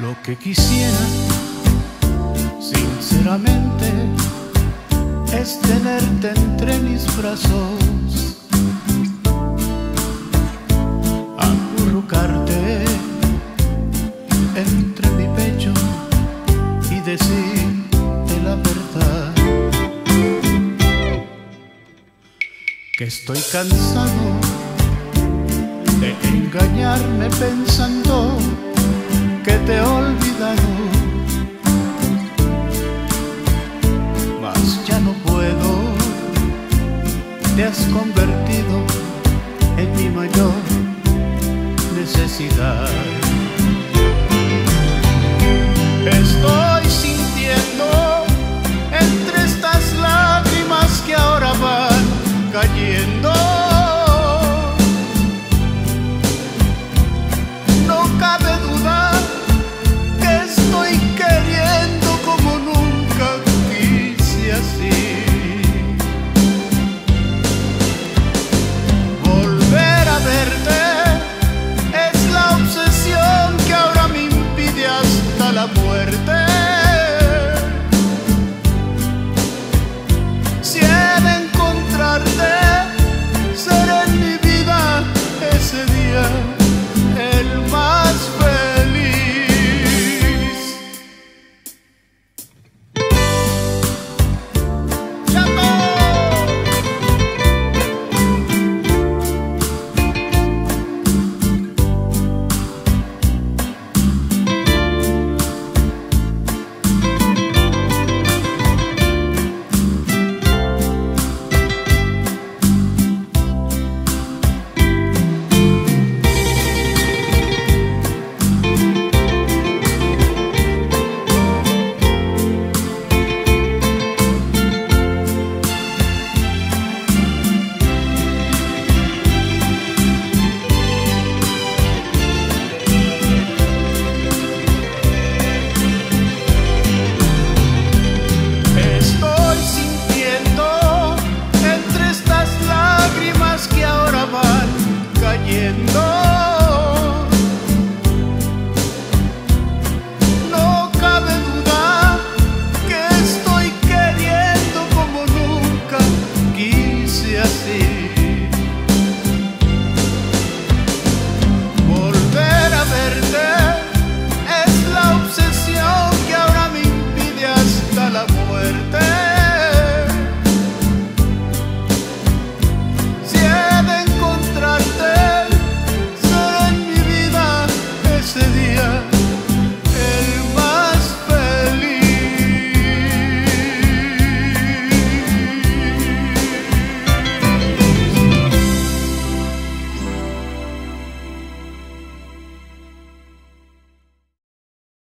lo que quisiera, sinceramente, es tenerte entre mis brazos, acurrucarte entre mi pecho y decirte la verdad. Que estoy cansado de engañarme pensando te has convertido en mi mayor necesidad. There. you.